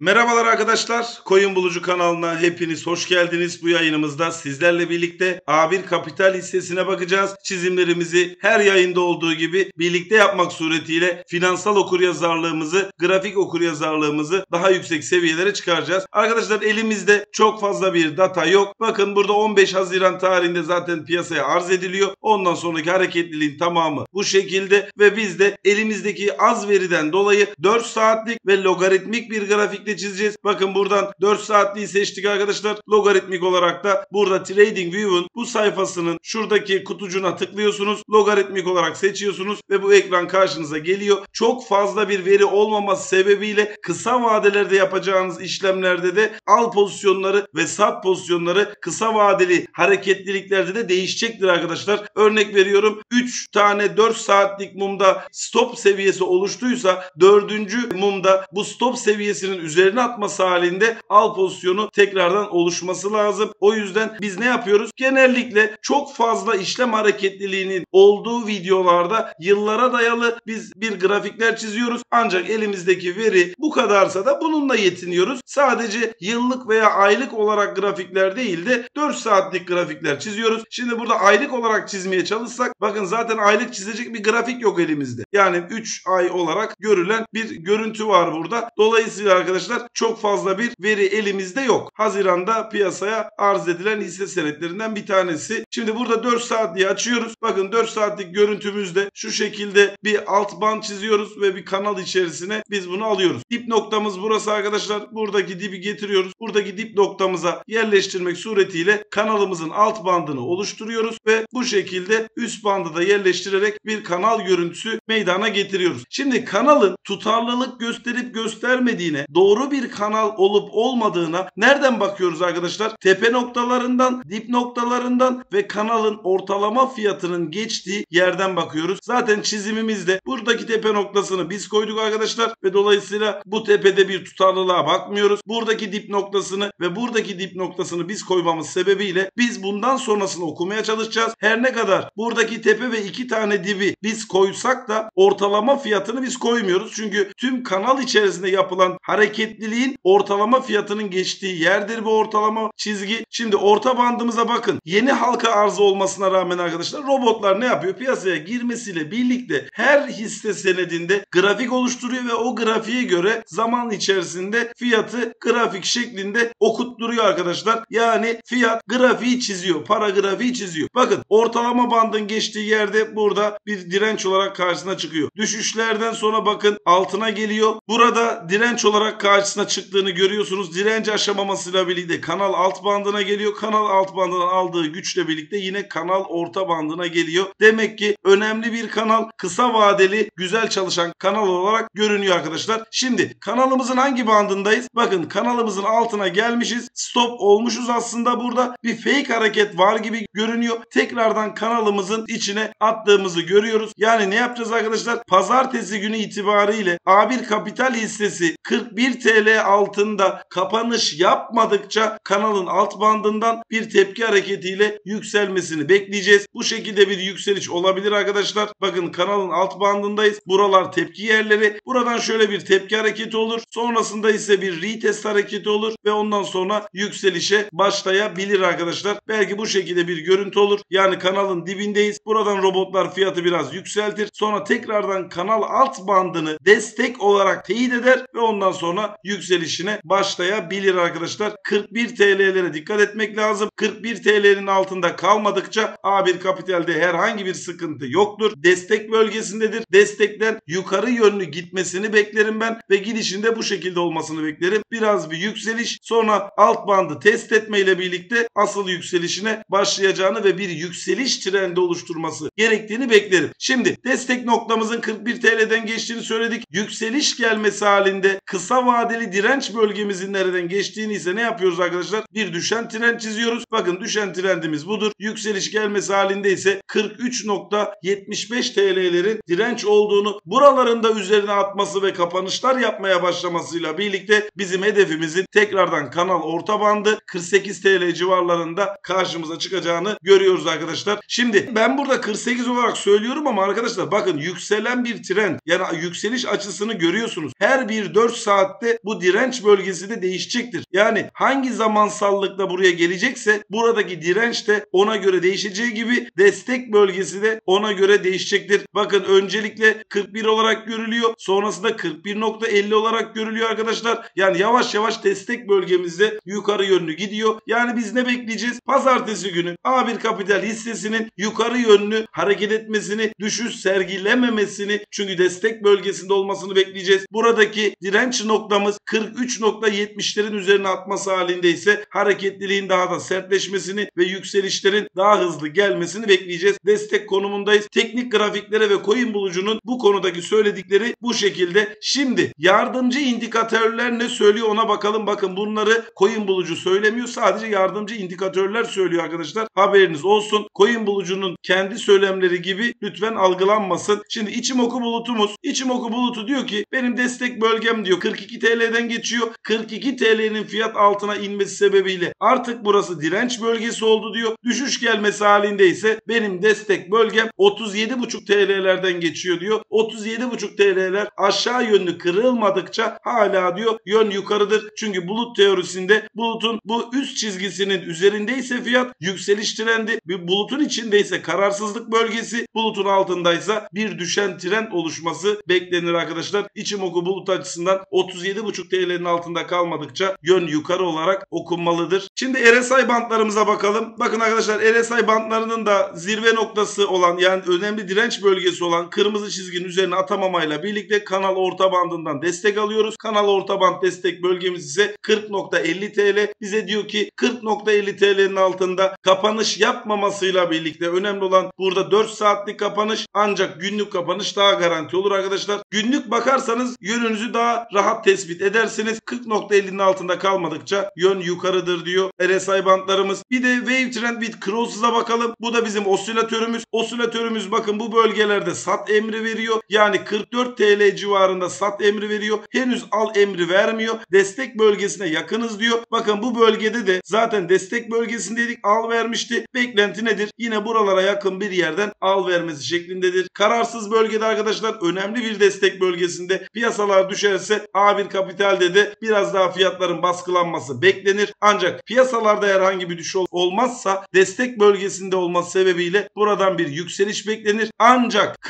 Merhabalar arkadaşlar. Koyun Bulucu kanalına hepiniz hoş geldiniz. Bu yayınımızda sizlerle birlikte A1 Kapital hissesine bakacağız. Çizimlerimizi her yayında olduğu gibi birlikte yapmak suretiyle finansal okuryazarlığımızı, grafik okuryazarlığımızı daha yüksek seviyelere çıkaracağız. Arkadaşlar elimizde çok fazla bir data yok. Bakın burada 15 Haziran tarihinde zaten piyasaya arz ediliyor. Ondan sonraki hareketliliğin tamamı bu şekilde ve biz de elimizdeki az veriden dolayı 4 saatlik ve logaritmik bir grafik grafikle çizeceğiz. Bakın buradan 4 saatliği seçtik arkadaşlar. Logaritmik olarak da burada Trading View'un bu sayfasının şuradaki kutucuğuna tıklıyorsunuz. Logaritmik olarak seçiyorsunuz ve bu ekran karşınıza geliyor. Çok fazla bir veri olmaması sebebiyle kısa vadelerde yapacağınız işlemlerde de al pozisyonları ve sat pozisyonları kısa vadeli hareketliliklerde de değişecektir arkadaşlar. Örnek veriyorum 3 tane 4 saatlik mumda stop seviyesi oluştuysa 4. mumda bu stop seviyesinin üzerinde üzerine atması halinde al pozisyonu tekrardan oluşması lazım. O yüzden biz ne yapıyoruz? Genellikle çok fazla işlem hareketliliğinin olduğu videolarda yıllara dayalı biz bir grafikler çiziyoruz. Ancak elimizdeki veri bu kadarsa da bununla yetiniyoruz. Sadece yıllık veya aylık olarak grafikler değil de 4 saatlik grafikler çiziyoruz. Şimdi burada aylık olarak çizmeye çalışsak bakın zaten aylık çizecek bir grafik yok elimizde. Yani 3 ay olarak görülen bir görüntü var burada. Dolayısıyla arkadaşlar arkadaşlar çok fazla bir veri elimizde yok. Haziranda piyasaya arz edilen hisse senetlerinden bir tanesi. Şimdi burada 4 saat diye açıyoruz. Bakın 4 saatlik görüntümüzde şu şekilde bir alt band çiziyoruz ve bir kanal içerisine biz bunu alıyoruz. Dip noktamız burası arkadaşlar. Buradaki dibi getiriyoruz. Buradaki dip noktamıza yerleştirmek suretiyle kanalımızın alt bandını oluşturuyoruz ve bu şekilde üst bandı da yerleştirerek bir kanal görüntüsü meydana getiriyoruz. Şimdi kanalın tutarlılık gösterip göstermediğine doğru doğru bir kanal olup olmadığına nereden bakıyoruz arkadaşlar? Tepe noktalarından, dip noktalarından ve kanalın ortalama fiyatının geçtiği yerden bakıyoruz. Zaten çizimimizde buradaki tepe noktasını biz koyduk arkadaşlar ve dolayısıyla bu tepede bir tutarlılığa bakmıyoruz. Buradaki dip noktasını ve buradaki dip noktasını biz koymamız sebebiyle biz bundan sonrasını okumaya çalışacağız. Her ne kadar buradaki tepe ve iki tane dibi biz koysak da ortalama fiyatını biz koymuyoruz. Çünkü tüm kanal içerisinde yapılan hareket hareketliliğin ortalama fiyatının geçtiği yerdir bu ortalama çizgi. Şimdi orta bandımıza bakın. Yeni halka arzı olmasına rağmen arkadaşlar robotlar ne yapıyor? Piyasaya girmesiyle birlikte her hisse senedinde grafik oluşturuyor ve o grafiğe göre zaman içerisinde fiyatı grafik şeklinde okutturuyor arkadaşlar. Yani fiyat grafiği çiziyor. Para grafiği çiziyor. Bakın ortalama bandın geçtiği yerde burada bir direnç olarak karşısına çıkıyor. Düşüşlerden sonra bakın altına geliyor. Burada direnç olarak karşısına çıktığını görüyorsunuz. Direnci aşamamasıyla birlikte kanal alt bandına geliyor. Kanal alt bandından aldığı güçle birlikte yine kanal orta bandına geliyor. Demek ki önemli bir kanal kısa vadeli güzel çalışan kanal olarak görünüyor arkadaşlar. Şimdi kanalımızın hangi bandındayız? Bakın kanalımızın altına gelmişiz. Stop olmuşuz aslında burada. Bir fake hareket var gibi görünüyor. Tekrardan kanalımızın içine attığımızı görüyoruz. Yani ne yapacağız arkadaşlar? Pazartesi günü itibariyle A1 Kapital hissesi 41 TL altında kapanış yapmadıkça kanalın alt bandından bir tepki hareketiyle yükselmesini bekleyeceğiz. Bu şekilde bir yükseliş olabilir arkadaşlar. Bakın kanalın alt bandındayız. Buralar tepki yerleri. Buradan şöyle bir tepki hareketi olur. Sonrasında ise bir retest hareketi olur ve ondan sonra yükselişe başlayabilir arkadaşlar. Belki bu şekilde bir görüntü olur. Yani kanalın dibindeyiz. Buradan robotlar fiyatı biraz yükseltir. Sonra tekrardan kanal alt bandını destek olarak teyit eder ve ondan sonra yükselişine başlayabilir arkadaşlar. 41 TL'lere dikkat etmek lazım. 41 TL'nin altında kalmadıkça A1 Kapital'de herhangi bir sıkıntı yoktur. Destek bölgesindedir. Destekten yukarı yönlü gitmesini beklerim ben ve gidişinde bu şekilde olmasını beklerim. Biraz bir yükseliş sonra alt bandı test etmeyle birlikte asıl yükselişine başlayacağını ve bir yükseliş trendi oluşturması gerektiğini beklerim. Şimdi destek noktamızın 41 TL'den geçtiğini söyledik. Yükseliş gelmesi halinde kısa vadeli direnç bölgemizin nereden geçtiğini ise ne yapıyoruz arkadaşlar? Bir düşen trend çiziyoruz. Bakın düşen trendimiz budur. Yükseliş gelmesi halinde ise 43.75 TL'lerin direnç olduğunu buralarında üzerine atması ve kapanışlar yapmaya başlamasıyla birlikte bizim hedefimizin tekrardan kanal orta bandı 48 TL civarlarında karşımıza çıkacağını görüyoruz arkadaşlar. Şimdi ben burada 48 olarak söylüyorum ama arkadaşlar bakın yükselen bir trend yani yükseliş açısını görüyorsunuz. Her bir 4 saatte saatte bu direnç bölgesi de değişecektir. Yani hangi zamansallıkta buraya gelecekse buradaki direnç de ona göre değişeceği gibi destek bölgesi de ona göre değişecektir. Bakın öncelikle 41 olarak görülüyor. Sonrasında 41.50 olarak görülüyor arkadaşlar. Yani yavaş yavaş destek bölgemizde yukarı yönlü gidiyor. Yani biz ne bekleyeceğiz? Pazartesi günü A1 Kapital hissesinin yukarı yönlü hareket etmesini, düşüş sergilememesini çünkü destek bölgesinde olmasını bekleyeceğiz. Buradaki direnç noktamız 43.70'lerin üzerine atması halinde ise hareketliliğin daha da sertleşmesini ve yükselişlerin daha hızlı gelmesini bekleyeceğiz. Destek konumundayız. Teknik grafiklere ve coin bulucunun bu konudaki söyledikleri bu şekilde. Şimdi yardımcı indikatörler ne söylüyor ona bakalım. Bakın bunları coin bulucu söylemiyor. Sadece yardımcı indikatörler söylüyor arkadaşlar. Haberiniz olsun. Coin bulucunun kendi söylemleri gibi lütfen algılanmasın. Şimdi içim oku bulutumuz. İçim oku bulutu diyor ki benim destek bölgem diyor 42 TL'den geçiyor. 42 TL'nin fiyat altına inmesi sebebiyle artık burası direnç bölgesi oldu diyor. Düşüş gelmesi halinde ise benim destek bölgem 37,5 TL'lerden geçiyor diyor. 37,5 TL'ler aşağı yönlü kırılmadıkça hala diyor yön yukarıdır. Çünkü bulut teorisinde bulutun bu üst çizgisinin üzerindeyse fiyat yükseliş trendi bir bulutun içindeyse kararsızlık bölgesi bulutun altındaysa bir düşen trend oluşması beklenir arkadaşlar. İçim oku bulut açısından 37,5 TL'nin altında kalmadıkça yön yukarı olarak okunmalıdır. Şimdi RSI bantlarımıza bakalım. Bakın arkadaşlar RSI bantlarının da zirve noktası olan yani önemli direnç bölgesi olan kırmızı çizginin üzerine atamamayla birlikte kanal orta bandından destek alıyoruz. Kanal orta band destek bölgemiz ise 40.50 TL. Bize diyor ki 40.50 TL'nin altında kapanış yapmamasıyla birlikte önemli olan burada 4 saatlik kapanış ancak günlük kapanış daha garanti olur arkadaşlar. Günlük bakarsanız yönünüzü daha rahat tespit edersiniz. 40.50'nin altında kalmadıkça yön yukarıdır diyor RSI bantlarımız. Bir de Wave Trend with Cross''a bakalım. Bu da bizim osilatörümüz. Osilatörümüz bakın bu bölgelerde sat emri veriyor. Yani 44 TL civarında sat emri veriyor. Henüz al emri vermiyor. Destek bölgesine yakınız diyor. Bakın bu bölgede de zaten destek bölgesindeydik. Al vermişti. Beklenti nedir? Yine buralara yakın bir yerden al vermesi şeklindedir. Kararsız bölgede arkadaşlar önemli bir destek bölgesinde piyasalar düşerse A1 Kapital'de de biraz daha fiyatların baskılanması beklenir. Ancak piyasalarda herhangi bir düşüş olmazsa destek bölgesinde olması sebebiyle buradan bir yükseliş beklenir. Ancak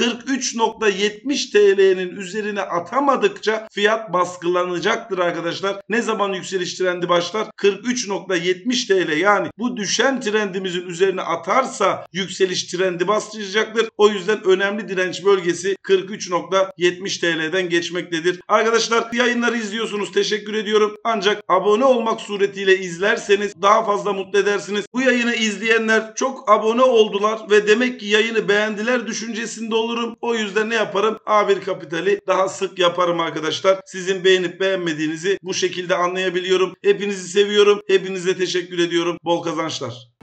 43.70 TL'nin üzerine atamadıkça fiyat baskılanacaktır arkadaşlar. Ne zaman yükseliş trendi başlar? 43.70 TL yani bu düşen trendimizin üzerine atarsa yükseliş trendi başlayacaktır. O yüzden önemli direnç bölgesi 43.70 TL'den geçmektedir. Arkadaşlar yayınları izliyorsunuz. Teşekkür ediyorum. Ancak abone olmak suretiyle izlerseniz daha fazla mutlu edersiniz. Bu yayını izleyenler çok abone oldular ve demek ki yayını beğendiler düşüncesinde olurum. O yüzden ne yaparım? A1 Kapital'i daha sık yaparım arkadaşlar. Sizin beğenip beğenmediğinizi bu şekilde anlayabiliyorum. Hepinizi seviyorum. Hepinize teşekkür ediyorum. Bol kazançlar.